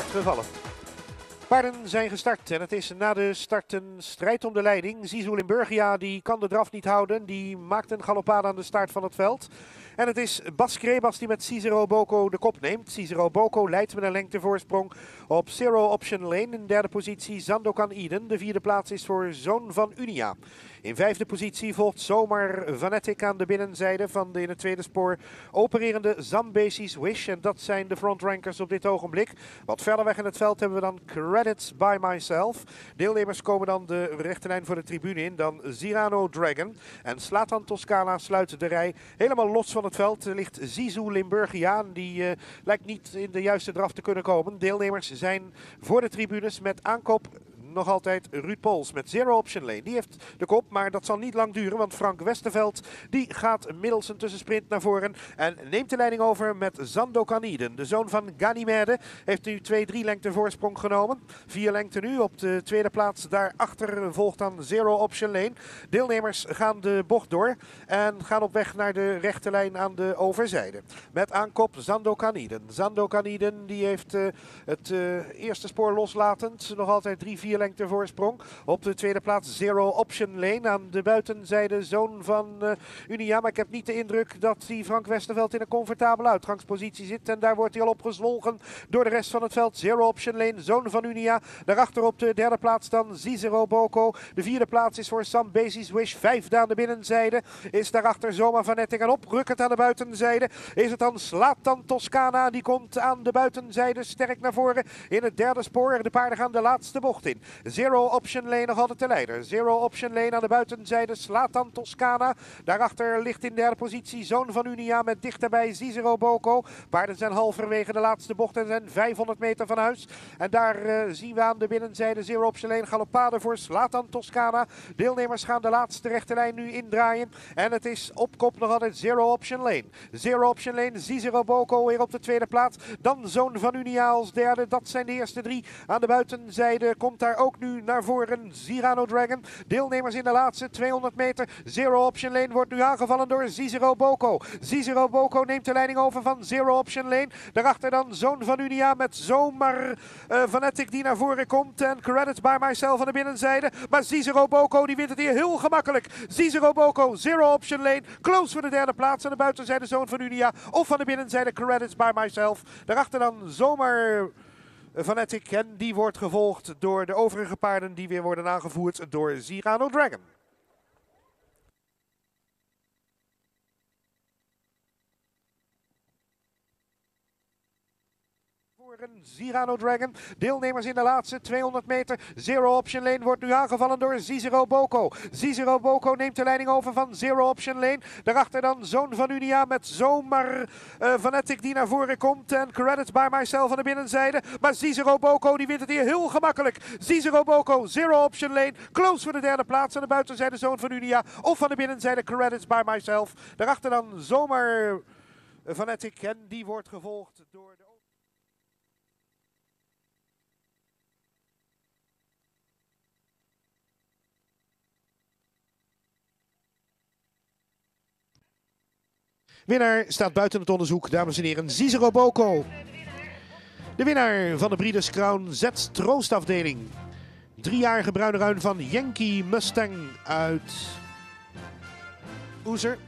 start. Paarden zijn gestart en het is na de start een strijd om de leiding. Zizou Limburgia die kan de draf niet houden. Die maakt een galopade aan de start van het veld. En het is Bas Krebas die met Cicero Boko de kop neemt. Cicero Boko leidt met een lengtevoorsprong op Zero Option Lane. In derde positie Zandokan Eden. De vierde plaats is voor Zoon van Unia. In vijfde positie volgt zomaar Vanetic aan de binnenzijde van de in het tweede spoor opererende Zambesi's Wish. En dat zijn de frontrankers op dit ogenblik. Wat verder weg in het veld hebben we dan Credits by Myself. Deelnemers komen dan de rechte lijn voor de tribune in. Dan Zirano Dragon. En Slatan Toscana sluit de rij helemaal los van het veld. Er ligt Zizou Limburgiaan. Die uh, lijkt niet in de juiste draf te kunnen komen. Deelnemers zijn voor de tribunes met aankoop nog altijd Ruud Pols met Zero Option Lane. Die heeft de kop, maar dat zal niet lang duren. Want Frank Westerveld die gaat middels een tussensprint naar voren. En neemt de leiding over met Zando Caniden. De zoon van Ganymede heeft nu 2-3 lengte voorsprong genomen. Vier lengte nu op de tweede plaats. Daarachter volgt dan Zero Option Lane. Deelnemers gaan de bocht door. En gaan op weg naar de rechte lijn aan de overzijde. Met aankop Zando Caniden. Zando Caniden die heeft uh, het uh, eerste spoor loslatend. Nog altijd 3-4 lengte voorsprong. Op de tweede plaats Zero Option Lane aan de buitenzijde zoon van uh, Unia. Maar ik heb niet de indruk dat die Frank Westerveld in een comfortabele uitgangspositie zit. En daar wordt hij al op gezwolgen door de rest van het veld. Zero Option Lane, zoon van Unia. Daarachter op de derde plaats dan Zizero Boko. De vierde plaats is voor Sam Basis Wish. Vijfde aan de binnenzijde is daarachter Zoma van Etting. En oprukkend aan de buitenzijde is het dan Slatan Toscana. Die komt aan de buitenzijde sterk naar voren in het derde spoor. De paarden gaan de laatste bocht in. Zero Option Lane nog altijd de leider. Zero Option Lane aan de buitenzijde slaat dan Toscana. Daarachter ligt in derde positie Zoon van Unia met dichterbij Zizero Boko. Paarden zijn halverwege de laatste bocht en zijn 500 meter van huis. En daar uh, zien we aan de binnenzijde Zero Option Lane galoppade voor Slatan Toscana. Deelnemers gaan de laatste rechte lijn nu indraaien. En het is op kop nog altijd Zero Option Lane. Zero Option Lane, Zizero Boko weer op de tweede plaats. Dan Zoon van Unia als derde. Dat zijn de eerste drie. Aan de buitenzijde komt daar ook nu naar voren Zirano Dragon. Deelnemers in de laatste 200 meter. Zero Option Lane wordt nu aangevallen door Zizero Boko. Zizero Boko neemt de leiding over van Zero Option Lane. Daarachter dan Zoon van Unia met zomaar uh, Vanetic die naar voren komt. En credits by myself aan de binnenzijde. Maar Zizero Boko die wint het hier heel gemakkelijk. Zizero Boko, Zero Option Lane. Close voor de derde plaats. Aan de buitenzijde Zoon van Unia. Of van de binnenzijde credits by myself. Daarachter dan zomaar... Vanetic. En die wordt gevolgd door de overige paarden die weer worden aangevoerd door Zirano Dragon. Zirano Dragon. Deelnemers in de laatste 200 meter. Zero Option Lane wordt nu aangevallen door Zizero Boko. Zizero Boko neemt de leiding over van Zero Option Lane. Daarachter dan Zoon van Unia met zomaar uh, Vanetic die naar voren komt. En credits by myself aan de binnenzijde. Maar Zizero Boko die wint het hier heel gemakkelijk. Zizero Boko, Zero Option Lane. Close voor de derde plaats. Aan de buitenzijde Zoon van Unia. Of van de binnenzijde credits by myself. Daarachter dan zomaar Vanetic. En die wordt gevolgd door de... Winnaar staat buiten het onderzoek, dames en heren, Zizero Boko. De winnaar van de Breeders' Crown Z troostafdeling. Driejarige bruine ruin van Yankee Mustang uit Oezer.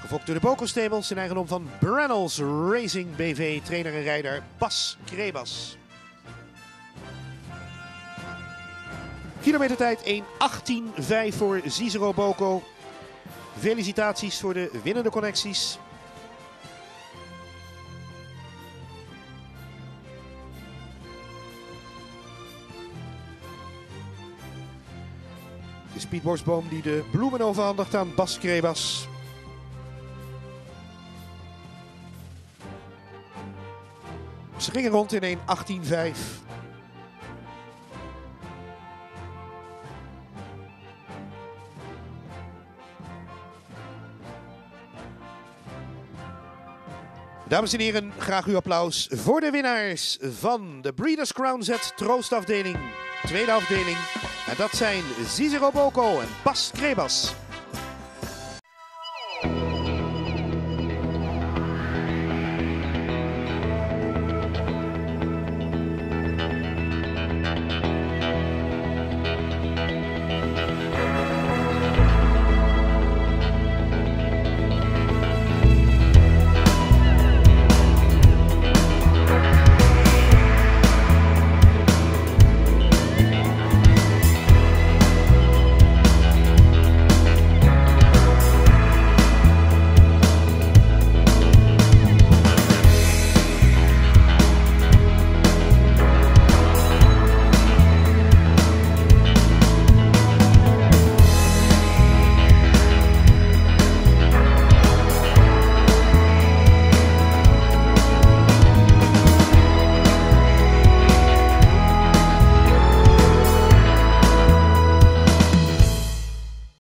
Gefokt door de Boko Stables in eigendom van Brennels Racing BV. Trainer en rijder Bas Krebas. Kilometertijd 1.18.5 voor Zizero Boko. Felicitaties voor de winnende connecties. De speedborsboom die de bloemen overhandigt aan Bas Krebas. Ze gingen rond in 1.18.5. Dames en heren, graag uw applaus voor de winnaars van de Breeders' Crown Z troostafdeling, tweede afdeling. En dat zijn Zizero Boko en Bas Krebas.